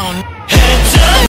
down.